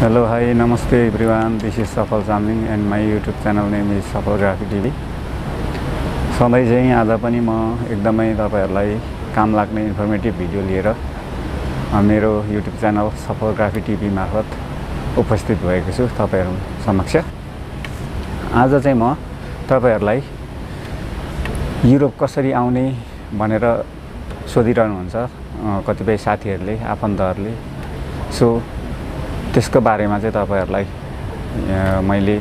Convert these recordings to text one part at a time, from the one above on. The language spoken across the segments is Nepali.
Hello, hi, namaste everyone. This is Safal Chamling and my YouTube channel name is Safal Graphy TV. सधैँ चाहिँ आज पनि म एकदमै तपाईँहरूलाई काम लाग्ने इन्फर्मेटिभ भिडियो लिएर मेरो YouTube channel Safal graphy TV मार्फत उपस्थित भएको छु तपाईँहरू समक्ष आज चाहिँ म तपाईँहरूलाई युरोप कसरी आउने भनेर सोधिरहनुहुन्छ कतिपय साथीहरूले आफन्तहरूले सो त्यसको बारेमा चाहिँ तपाईँहरूलाई मैले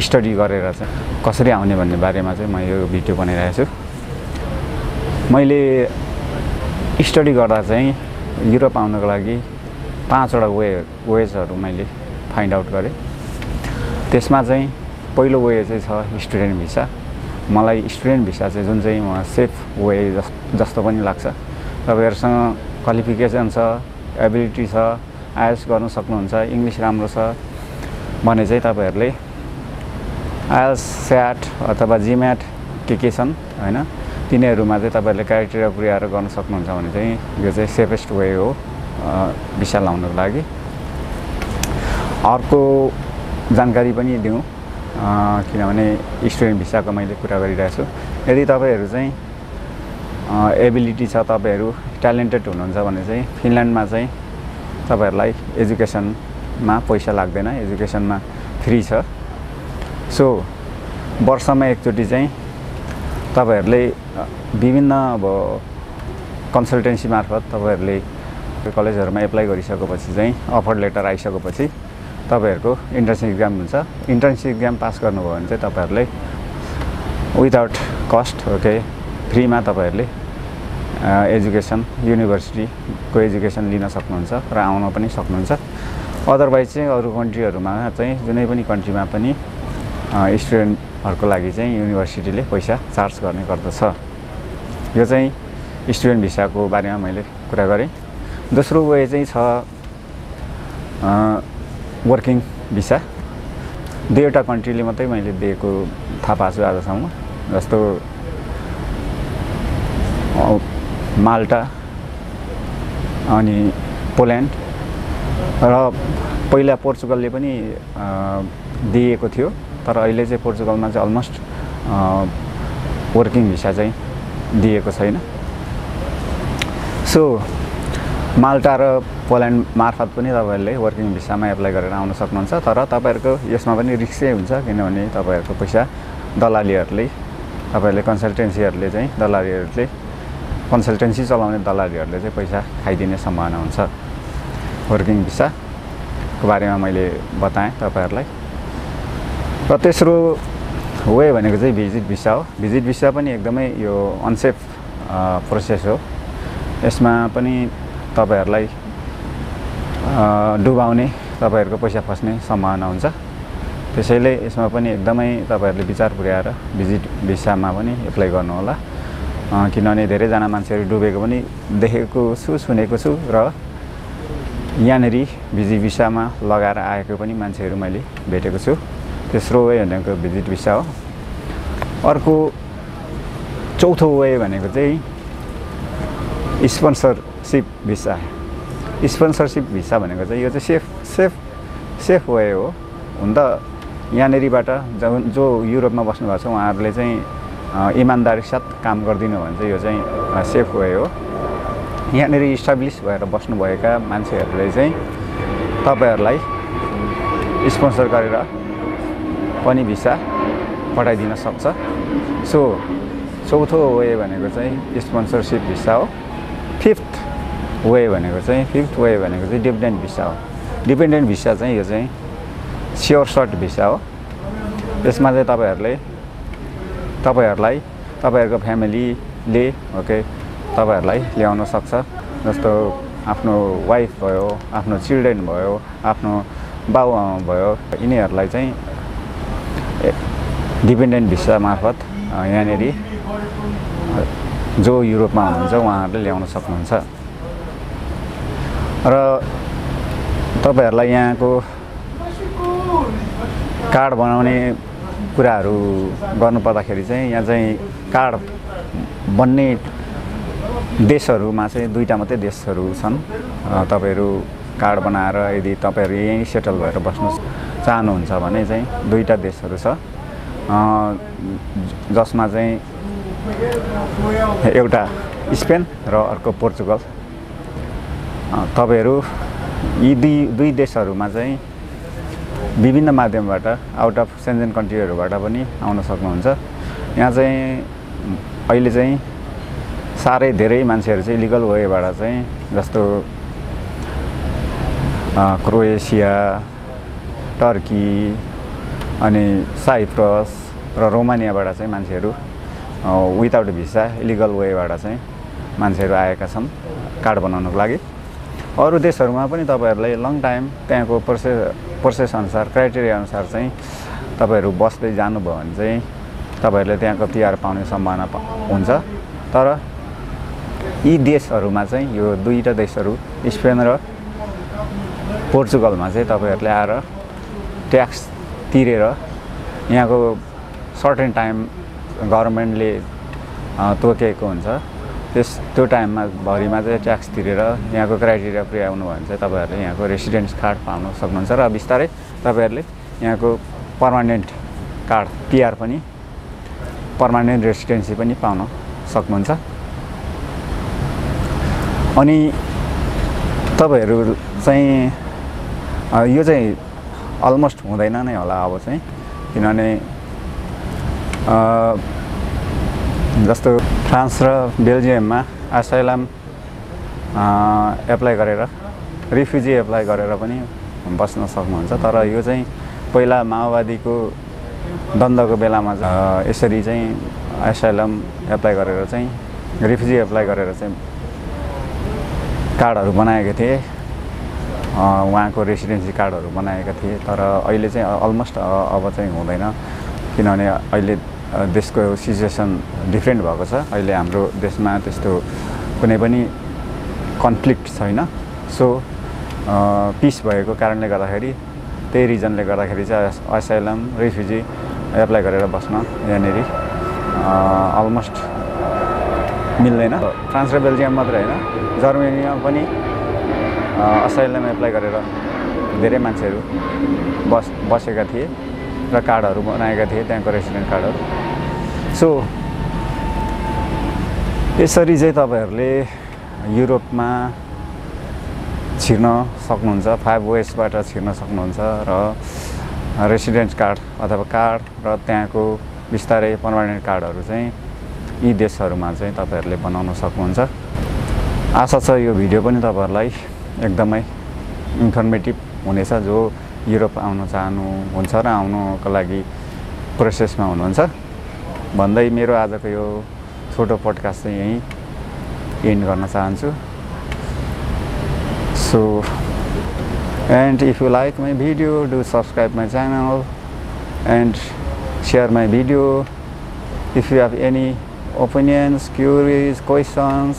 स्टडी गरेर चाहिँ कसरी आउने भन्ने बारेमा चाहिँ म यो भिडियो बनाइरहेको छु। मैले स्टडी गर्दा चाहिँ युरोप आउनको लागि पाँचवटा वे वेजहरू मैले फाइन्ड आउट गरेँ। त्यसमा चाहिँ पहिलो वे चाहिँ छ स्टुडेन्ट भिसा। मलाई स्टुडेन्ट भिसा चाहिँ जुन चाहिँ सेफ वे जस जस्तो पनि लाग्छ। तपाईँहरूसँग क्वालिफिकेसन छ एबिलिटी छ आइएल्स गर्नु सक्नुहुन्छ इङ्ग्लिस राम्रो छ भने चाहिँ तपाईँहरूले आइएल्स स्याट अथवा जिम्याट के के छन् होइन तिनीहरूमा चाहिँ तपाईँहरूले क्राइटेरिया पुर्याएर गर्न सक्नुहुन्छ भने चाहिँ यो चाहिँ सेफेस्ट वे हो भिसा लाउनको लागि। अर्को जानकारी पनि दिउँ किनभने स्टुडेन्ट भिसाको मैले कुरा गरिरहेको छु। यदि तपाईँहरू चाहिँ एबिलिटी छ तपाईँहरू ट्यालेन्टेड हुनुहुन्छ भने चाहिँ फिनल्यान्डमा चाहिँ तपाईँहरूलाई एजुकेसनमा पैसा लाग्दैन एजुकेसनमा फ्री छ। सो वर्षमा एकचोटि चाहिँ तपाईँहरूले विभिन्न अब कन्सल्टेन्सी मार्फत तपाईँहरूले कलेजहरूमा एप्लाई गरिसकेपछि चाहिँ अफर लेटर आइसकेपछि तपाईँहरूको इन्ट्रेन्स इक्जाम हुन्छ। इन्ट्रेन्स इक्जाम पास गर्नुभयो भने चाहिँ तपाईँहरूले विदाउट कस्ट ओके फ्रीमा तपाईँहरूले एजुकेसन युनिभर्सिटीको एजुकेसन लिन सक्नुहुन्छ र आउन पनि सक्नुहुन्छ। अदरवाइज चाहिँ अरू कन्ट्रीहरूमा चाहिँ जुनै पनि कन्ट्रीमा पनि स्टुडेन्टहरूको लागि चाहिँ युनिभर्सिटीले पैसा चार्ज गर्ने गर्दछ। यो चाहिँ स्टुडेन्ट भिसाको बारेमा मैले कुरा गरेँ। दोस्रो वे चाहिँ छ वर्किङ भिसा दुईवटा कन्ट्रीले मात्रै मैले दिएको थाहा पाएको छु आजसम्म। जस्तो माल्टा अनि पोल्यान्ड र पहिला पोर्चुगलले पनि दिएको थियो तर अहिले चाहिँ पोर्चुगलमा चाहिँ अलमोस्ट वर्किङ भिसा चाहिँ दिएको छैन। सो माल्टा र पोल्यान्ड मार्फत पनि तपाईँहरूले वर्किङ भिसामा एप्लाई गरेर आउन सक्नुहुन्छ तर तपाईँहरूको यसमा पनि रिक्सै हुन्छ किनभने तपाईँहरूको पैसा दलालीहरूले तपाईँहरूले कन्सल्टेन्सीहरूले चाहिँ दलालीहरूले कन्सल्टेन्सी चलाउने दलालीहरूले चाहिँ पैसा खाइदिने सम्भावना हुन्छ। वर्किङ भिसाको बारेमा मैले बताएँ तपाईँहरूलाई। र तेस्रो वे भनेको चाहिँ भिजिट भिसा हो। भिजिट भिसा पनि एकदमै यो अनसेफ प्रोसेस हो। यसमा पनि तपाईँहरूलाई डुबाउने तपाईँहरूको पैसा फस्ने सम्भावना हुन्छ। त्यसैले यसमा पनि एकदमै तपाईँहरूले विचार पुर्याएर भिजिट भिसामा पनि एप्लाई गर्नुहोला। किनभने धेरैजना मान्छेहरू डुबेको पनि देखेको छु सुनेको छु र यहाँनिर भिजिट भिसामा लगाएर आएको पनि मान्छेहरू मैले भेटेको छु। तेस्रो वे भनेको भिजिट भिसा हो। अर्को चौथो वे भनेको चाहिँ स्पोन्सरसिप भिसा। स्पोन्सरसिप भिसा भनेको चाहिँ यो चाहिँ सेफ सेफ सेफ वे हो। हुन त यहाँनिरबाट जो जो युरोपमा बस्नुभएको छ उहाँहरूले चाहिँ इमान्दारी साथ काम गरिदिनु भने चाहिँ यो चाहिँ सेफ वे हो। यहाँनिर इस्टाब्लिस भएर बस्नुभएका मान्छेहरूले चाहिँ तपाईँहरूलाई स्पोन्सर गरेर पनि भिसा पठाइदिन सक्छ। सो चौथो वे भनेको चाहिँ स्पोन्सरसिप भिसा हो। फिफ्थ वे भनेको चाहिँ फिफ्थ वे भनेको चाहिँ डिपेन्डेन्ट भिसा हो। डिपेन्डेन्ट भिसा चाहिँ यो चाहिँ स्योर सर्ट भिसा हो। यसमा चाहिँ तपाईँहरूले तपाईँहरूलाई तपाईँहरूको फ्यामिलीले ओके तपाईँहरूलाई ल्याउन सक्छ। जस्तो आफ्नो वाइफ भयो आफ्नो चिल्ड्रेन भयो आफ्नो बाबुआमा भयो यिनीहरूलाई चाहिँ डिपेन्डेन्ट भिसा मार्फत यहाँनिर जो युरोपमा हुनुहुन्छ उहाँहरूले ल्याउन सक्नुहुन्छ। र तपाईँहरूलाई यहाँको कार्ड बनाउने कुराहरू गर्नुपर्दाखेरि चाहिँ यहाँ चाहिँ कार्ड बन्ने देशहरूमा चाहिँ दुईवटा मात्रै देशहरू छन्। तपाईँहरू कार्ड बनाएर यदि तपाईँहरू यहीँ सेटल भएर बस्नु चाहनुहुन्छ भने चाहिँ दुईवटा देशहरू छ। जसमा चाहिँ एउटा स्पेन र अर्को पोर्चुगल। तपाईँहरू यी दुई दुई देशहरूमा चाहिँ विभिन्न माध्यमबाट आउट अफ सेन्जेन कन्ट्रीहरूबाट पनि आउन सक्नुहुन्छ। यहाँ चाहिँ अहिले चाहिँ साह्रै धेरै मान्छेहरू चाहिँ लिगल वेबाट चाहिँ जस्तो क्रोएसिया टर्की अनि साइप्रस र रोमानियाबाट चाहिँ मान्छेहरू विदाउट भिसा इलिगल वेबाट चाहिँ मान्छेहरू आएका छन् कार्ड बनाउनको लागि। अरू देशहरूमा पनि तपाईँहरूलाई लङ टाइम त्यहाँको प्रोसेस अनुसार क्राइटेरिया अनुसार चाहिँ तपाईँहरू बस्दै जानुभयो भने चाहिँ तपाईँहरूले त्यहाँको पिआर पाउने सम्भावना हुन्छ। तर यी देशहरूमा चाहिँ यो दुईवटा देशहरू स्पेन र पोर्चुगलमा चाहिँ तपाईँहरूले आएर ट्याक्स तिरेर यहाँको सर्टेन टाइम गभर्मेन्टले तोकेको हुन्छ। त्यस त्यो टाइममा भरिमा चाहिँ ट्याक्स तिरेर यहाँको क्राइटेरिया पुर्याउनु भयो भने चाहिँ तपाईँहरूले यहाँको रेसिडेन्स कार्ड पाउन सक्नुहुन्छ र बिस्तारै तपाईँहरूले यहाँको पर्मानेन्ट कार्ड पिआर पनि पर्मानेन्ट रेसिडेन्सी पनि पाउन सक्नुहुन्छ। अनि तपाईँहरू चाहिँ यो चाहिँ अलमोस्ट हुँदैन नै होला अब चाहिँ किनभने जस्तो फ्रान्स र बेल्जियममा आसाइलाम एप्लाई गरेर रिफ्युजी एप्लाई गरेर पनि बस्न सक्नुहुन्छ। तर यो चाहिँ पहिला माओवादीको द्वन्द्वको बेलामा यसरी चाहिँ एसाइलम एप्लाई गरेर चाहिँ रिफ्युजी एप्लाई गरेर चाहिँ कार्डहरू बनाएका थिए। उहाँको रेसिडेन्सी कार्डहरू बनाएका थिए। तर अहिले चाहिँ अलमोस्ट अब चाहिँ हुँदैन। किनभने अहिले देशको सिचुएसन डिफ्रेन्ट भएको छ। अहिले हाम्रो देशमा त्यस्तो कुनै पनि कन्फ्लिक्ट छैन। सो पिस भएको कारणले गर्दाखेरि त्यही रिजनले गर्दाखेरि चाहिँ असाइलम रिफ्युजी एप्लाई गरेर बस्न यहाँनिर अलमोस्ट मिल्दैन। फ्रान्स र बेल्जियम मात्रै होइन जर्मनीमा पनि असाइलम एप्लाई गरेर धेरै मान्छेहरू बस बसेका थिए। र कार्डहरू बनाएका थिए त्यहाँको रेसिडेन्ट कार्डहरू। सो यसरी चाहिँ तपाईँहरूले युरोपमा छिर्न सक्नुहुन्छ फाइभ वेसबाट छिर्न सक्नुहुन्छ र रेसिडेन्ट कार्ड अथवा कार्ड र त्यहाँको बिस्तारै पर्मानेन्ट कार्डहरू चाहिँ यी देशहरूमा चाहिँ तपाईँहरूले बनाउन सक्नुहुन्छ। आशा छ यो भिडियो पनि तपाईँहरूलाई एकदमै इन्फर्मेटिभ हुनेछ जो युरोप आउन चाहनुहुन्छ र आउनुको लागि प्रोसेसमा हुनुहुन्छ। भन्दै मेरो आजको यो छोटो पडकास्ट चाहिँ यहीँ एन्ड गर्न चाहन्छु। So and if you like my video do subscribe my channel and share my video if you have any opinions queries questions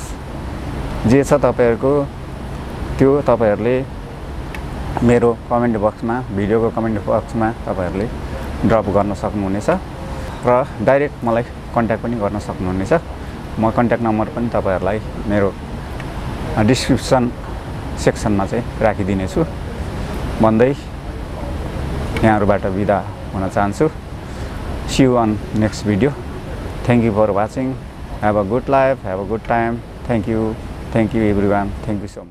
जे छ तपाईँहरूको त्यो तपाईँहरूले मेरो कमेन्ट बक्समा भिडियोको कमेन्ट बक्समा तपाईँहरूले ड्रप गर्न सक्नुहुनेछ र डाइरेक्ट मलाई कन्ट्याक्ट पनि गर्न सक्नुहुनेछ। म कन्ट्याक्ट नम्बर पनि तपाईँहरूलाई मेरो डिस्क्रिप्सन सेक्सनमा चाहिँ राखिदिनेछु। भन्दै यहाँहरूबाट बिदा हुन चाहन्छु। See you on next video thank you for watching have a good life have a good time thank you thank you everyone thank you so much